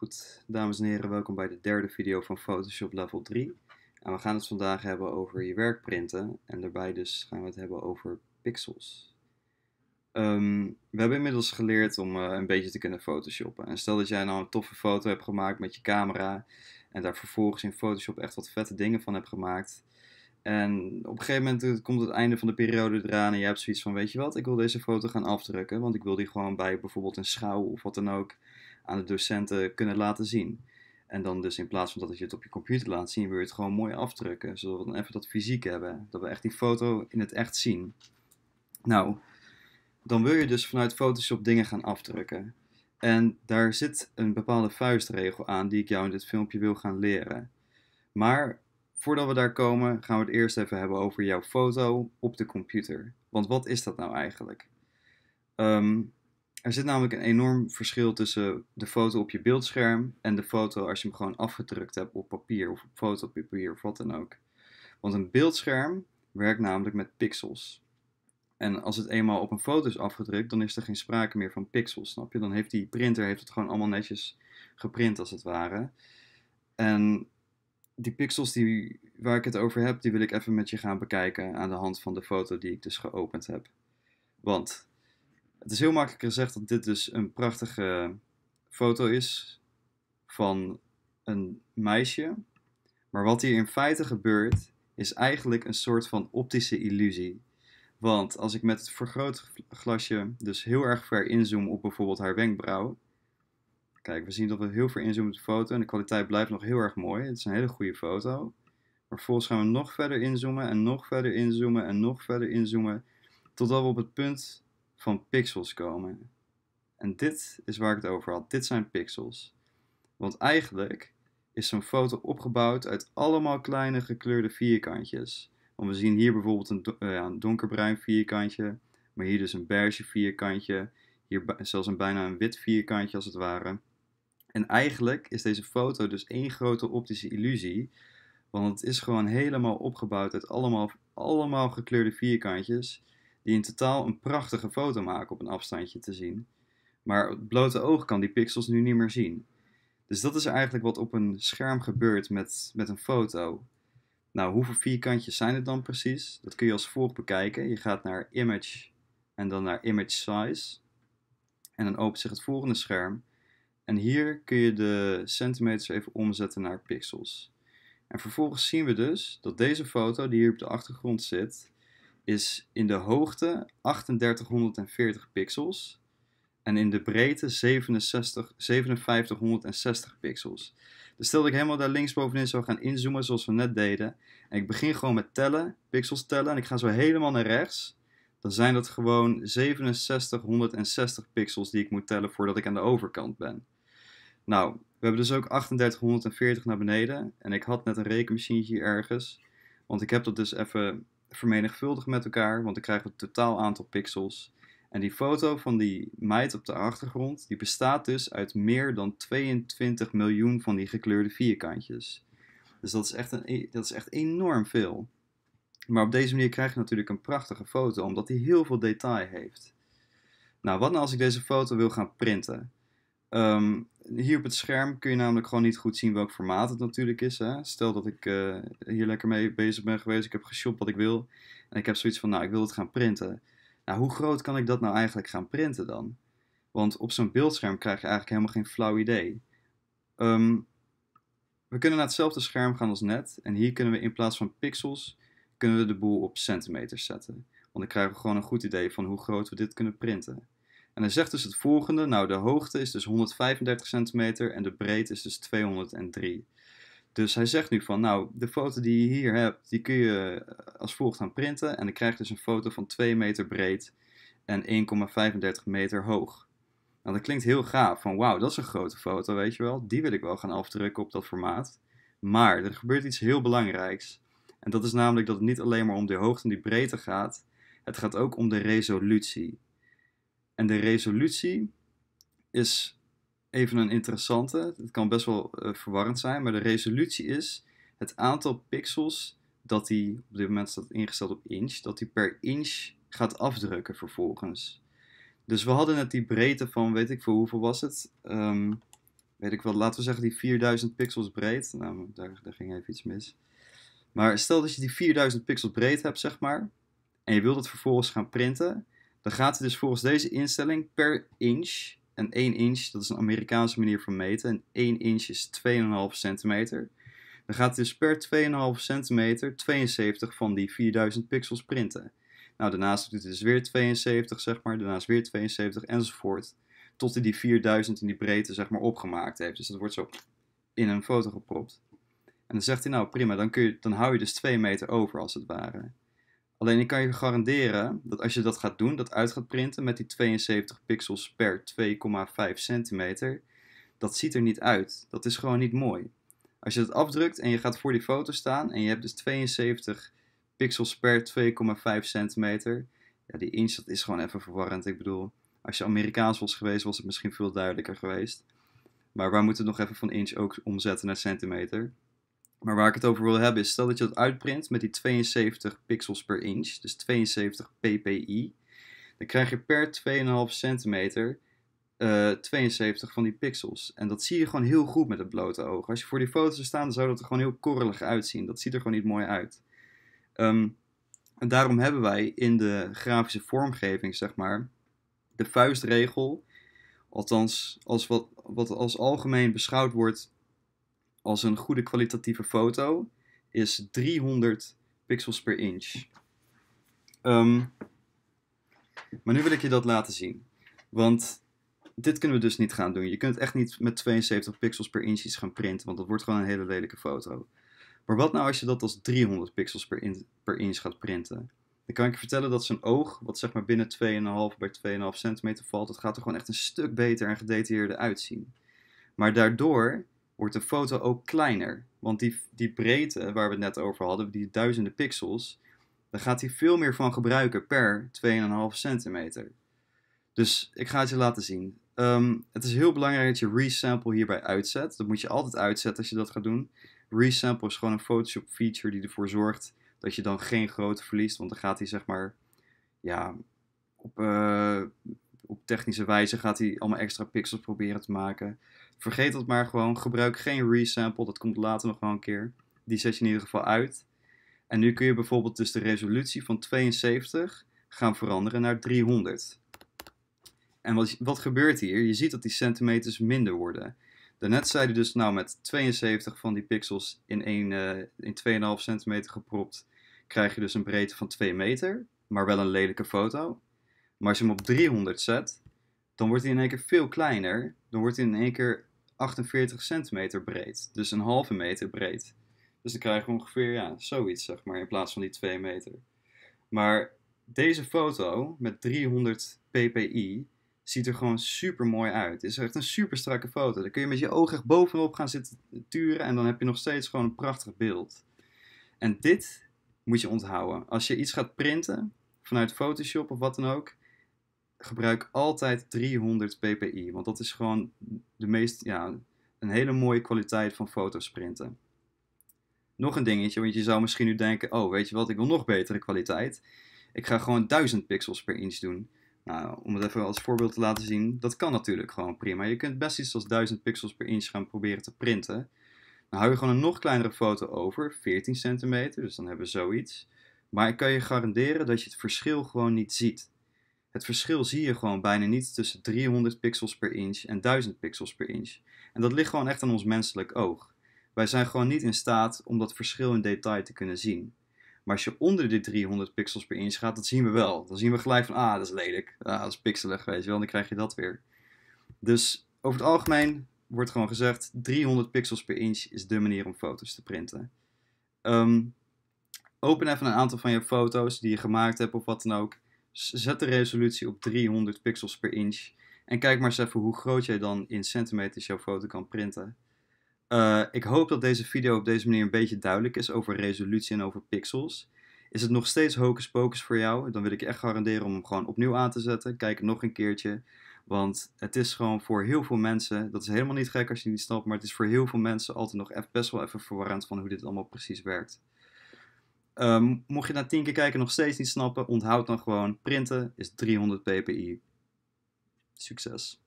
Goed, dames en heren, welkom bij de derde video van Photoshop Level 3. En we gaan het vandaag hebben over je werk printen en daarbij dus gaan we het hebben over pixels. Ehm, we hebben inmiddels geleerd om uh, een beetje te kunnen photoshoppen. En stel dat jij nou een toffe foto hebt gemaakt met je camera en daar vervolgens in Photoshop echt wat vette dingen van hebt gemaakt. En op een gegeven moment komt het einde van de periode eraan en je hebt zoiets van, weet je wat, ik wil deze foto gaan afdrukken, want ik wil die gewoon bij bijvoorbeeld een schouw of wat dan ook aan de docenten kunnen laten zien. En dan dus in plaats van dat je het op je computer laat zien, wil je het gewoon mooi afdrukken. Zodat we dan even dat fysiek hebben. Dat we echt die foto in het echt zien. Nou, dan wil je dus vanuit Photoshop dingen gaan afdrukken. En daar zit een bepaalde vuistregel aan die ik jou in dit filmpje wil gaan leren. Maar voordat we daar komen, gaan we het eerst even hebben over jouw foto op de computer. Want wat is dat nou eigenlijk? Um, er zit namelijk een enorm verschil tussen de foto op je beeldscherm en de foto als je hem gewoon afgedrukt hebt op papier of op fotopapier of wat dan ook. Want een beeldscherm werkt namelijk met pixels. En als het eenmaal op een foto is afgedrukt, dan is er geen sprake meer van pixels, snap je? Dan heeft die printer heeft het gewoon allemaal netjes geprint als het ware. En die pixels die, waar ik het over heb, die wil ik even met je gaan bekijken aan de hand van de foto die ik dus geopend heb. Want het is heel makkelijk gezegd dat dit dus een prachtige foto is van een meisje. Maar wat hier in feite gebeurt, is eigenlijk een soort van optische illusie. Want als ik met het vergrootglasje dus heel erg ver inzoom op bijvoorbeeld haar wenkbrauw. Kijk, we zien dat we heel ver inzoomen op de foto en de kwaliteit blijft nog heel erg mooi. Het is een hele goede foto. Maar vervolgens gaan we nog verder inzoomen en nog verder inzoomen en nog verder inzoomen. Totdat we op het punt van pixels komen. En dit is waar ik het over had. Dit zijn pixels. Want eigenlijk is zo'n foto opgebouwd uit allemaal kleine gekleurde vierkantjes. Want we zien hier bijvoorbeeld een, uh, een donkerbruin vierkantje, maar hier dus een beige vierkantje, hier zelfs een bijna een wit vierkantje als het ware. En eigenlijk is deze foto dus één grote optische illusie, want het is gewoon helemaal opgebouwd uit allemaal, allemaal gekleurde vierkantjes die in totaal een prachtige foto maken op een afstandje te zien. Maar het blote oog kan die pixels nu niet meer zien. Dus dat is eigenlijk wat op een scherm gebeurt met, met een foto. Nou, hoeveel vierkantjes zijn het dan precies? Dat kun je als volgt bekijken. Je gaat naar Image en dan naar Image Size. En dan opent zich het volgende scherm. En hier kun je de centimeters even omzetten naar pixels. En vervolgens zien we dus dat deze foto die hier op de achtergrond zit, is in de hoogte 3840 pixels en in de breedte 67, 5760 pixels. Dus stel dat ik helemaal daar linksbovenin zou gaan inzoomen zoals we net deden en ik begin gewoon met tellen, pixels tellen en ik ga zo helemaal naar rechts, dan zijn dat gewoon 6760 pixels die ik moet tellen voordat ik aan de overkant ben. Nou, we hebben dus ook 3840 naar beneden en ik had net een rekenmachine hier ergens, want ik heb dat dus even vermenigvuldigd met elkaar, want dan krijgen we het totaal aantal pixels. En die foto van die meid op de achtergrond, die bestaat dus uit meer dan 22 miljoen van die gekleurde vierkantjes. Dus dat is echt, een, e, dat is echt enorm veel. Maar op deze manier krijg je natuurlijk een prachtige foto, omdat die heel veel detail heeft. Nou, wat nou als ik deze foto wil gaan printen? Um, hier op het scherm kun je namelijk gewoon niet goed zien welk formaat het natuurlijk is. Hè? Stel dat ik uh, hier lekker mee bezig ben geweest, ik heb geshopt wat ik wil. En ik heb zoiets van, nou, ik wil het gaan printen. Nou, hoe groot kan ik dat nou eigenlijk gaan printen dan? Want op zo'n beeldscherm krijg je eigenlijk helemaal geen flauw idee. Um, we kunnen naar hetzelfde scherm gaan als net. En hier kunnen we in plaats van pixels, kunnen we de boel op centimeters zetten. Want dan krijgen we gewoon een goed idee van hoe groot we dit kunnen printen. En hij zegt dus het volgende. Nou, de hoogte is dus 135 centimeter en de breedte is dus 203. Dus hij zegt nu van, nou, de foto die je hier hebt, die kun je eh, als volgt gaan printen. En dan krijg je dus een foto van 2 meter breed en 1,35 meter hoog. Nou, dat klinkt heel gaaf. Van wauw, dat is een grote foto, weet je wel. Die wil ik wel gaan afdrukken op dat formaat. Maar er gebeurt iets heel belangrijks. En dat is namelijk dat het niet alleen maar om de hoogte en die breedte gaat. Het gaat ook om de resolutie. En de resolutie is even een interessante. Het kan best wel uh, verwarrend zijn, maar de resolutie is het aantal pixels dat hij, op dit moment staat ingesteld op inch, dat hij per inch gaat afdrukken vervolgens. Dus we hadden net die breedte van, weet ik veel hoeveel was het? Um, weet ik wel, laten we zeggen die 4000 pixels breed. Nou, daar, daar ging even iets mis. Maar stel dat je die 4000 pixels breed hebt, zeg maar, en je wilt het vervolgens gaan printen, dan gaat hij dus volgens deze instelling per inch, en 1 inch, dat is een Amerikaanse manier van meten, en 1 inch is 2,5 centimeter. Dan gaat hij dus per 2,5 centimeter 72 van die 4000 pixels printen. Nou, daarnaast doet hij dus weer 72, zeg maar, daarnaast weer 72 enzovoort. Tot hij die 4000 in die breedte, zeg maar, opgemaakt heeft. Dus dat wordt zo in een foto gepropt. En dan zegt hij, nou prima, dan, kun je, dan hou je dus 2 meter over als het ware. Alleen ik kan je garanderen dat als je dat gaat doen, dat uit gaat printen met die 72 pixels per 2,5 centimeter, dat ziet er niet uit. Dat is gewoon niet mooi. Als je het afdrukt en je gaat voor die foto staan en je hebt dus 72 pixels per 2,5 centimeter, ja, die inch dat is gewoon even verwarrend. Ik bedoel, als je Amerikaans was geweest, was het misschien veel duidelijker geweest. Maar waar moeten we nog even van inch ook omzetten naar centimeter? Maar waar ik het over wil hebben is, stel dat je dat uitprint met die 72 pixels per inch, dus 72 ppi, dan krijg je per 2,5 centimeter uh, 72 van die pixels. En dat zie je gewoon heel goed met het blote oog. Als je voor die foto's zou staan, dan zou dat er gewoon heel korrelig uitzien. Dat ziet er gewoon niet mooi uit. Um, en daarom hebben wij in de grafische vormgeving, zeg maar, de vuistregel, althans als wat, wat als algemeen beschouwd wordt als een goede kwalitatieve foto is 300 pixels per inch. Um, maar nu wil ik je dat laten zien. Want dit kunnen we dus niet gaan doen. Je kunt echt niet met 72 pixels per inch iets gaan printen, want dat wordt gewoon een hele lelijke foto. Maar wat nou als je dat als 300 pixels per, per inch gaat printen? Dan kan ik je vertellen dat zo'n oog, wat zeg maar binnen 2,5 bij 2,5 centimeter valt, dat gaat er gewoon echt een stuk beter en gedetailleerder uitzien. Maar daardoor wordt de foto ook kleiner. Want die, die breedte waar we het net over hadden, die duizenden pixels, daar gaat hij veel meer van gebruiken per 2,5 centimeter. Dus ik ga het je laten zien. Um, het is heel belangrijk dat je resample hierbij uitzet. Dat moet je altijd uitzetten als je dat gaat doen. Resample is gewoon een Photoshop feature die ervoor zorgt dat je dan geen grootte verliest. Want dan gaat hij zeg maar, ja, op, uh, op technische wijze gaat hij allemaal extra pixels proberen te maken. Vergeet dat maar gewoon. Gebruik geen resample. Dat komt later nog wel een keer. Die zet je in ieder geval uit. En nu kun je bijvoorbeeld dus de resolutie van 72 gaan veranderen naar 300. En wat, wat gebeurt hier? Je ziet dat die centimeters minder worden. Daarnet zei hij dus nou met 72 van die pixels in, uh, in 2,5 centimeter gepropt, krijg je dus een breedte van 2 meter, maar wel een lelijke foto. Maar als je hem op 300 zet, dan wordt hij in één keer veel kleiner. Dan wordt hij in één keer 48 centimeter breed. Dus een halve meter breed. Dus dan krijgen we ongeveer ja, zoiets, zeg maar, in plaats van die 2 meter. Maar deze foto met 300 ppi ziet er gewoon super mooi uit. Het is echt een super strakke foto. Dan kun je met je ogen echt bovenop gaan zitten turen en dan heb je nog steeds gewoon een prachtig beeld. En dit moet je onthouden. Als je iets gaat printen vanuit Photoshop of wat dan ook, gebruik altijd 300 ppi. Want dat is gewoon de meest, ja, een hele mooie kwaliteit van foto's printen. Nog een dingetje, want je zou misschien nu denken, oh weet je wat, ik wil nog betere kwaliteit. Ik ga gewoon 1000 pixels per inch doen. Nou, om het even als voorbeeld te laten zien, dat kan natuurlijk gewoon prima. Je kunt best iets als 1000 pixels per inch gaan proberen te printen. Dan hou je gewoon een nog kleinere foto over, 14 centimeter, dus dan hebben we zoiets. Maar ik kan je garanderen dat je het verschil gewoon niet ziet. Het verschil zie je gewoon bijna niet tussen 300 pixels per inch en 1000 pixels per inch. En dat ligt gewoon echt aan ons menselijk oog. Wij zijn gewoon niet in staat om dat verschil in detail te kunnen zien. Maar als je onder de 300 pixels per inch gaat, dat zien we wel. Dan zien we gelijk van, ah, dat is lelijk. Ah, dat is pixelig, weet je wel. Dan krijg je dat weer. Dus over het algemeen wordt gewoon gezegd, 300 pixels per inch is de manier om foto's te printen. Um, open even een aantal van je foto's die je gemaakt hebt of wat dan ook. Zet de resolutie op 300 pixels per inch. En kijk maar eens even hoe groot jij dan in centimeters jouw foto kan printen. Uh, ik hoop dat deze video op deze manier een beetje duidelijk is over resolutie en over pixels. Is het nog steeds hocus pocus voor jou? Dan wil ik echt garanderen om hem gewoon opnieuw aan te zetten. Kijk nog een keertje. Want het is gewoon voor heel veel mensen, dat is helemaal niet gek als je niet snapt, maar het is voor heel veel mensen altijd nog best wel even verwarrend van hoe dit allemaal precies werkt. Um, mocht je na 10 keer kijken nog steeds niet snappen, onthoud dan gewoon printen is 300 ppi. Succes!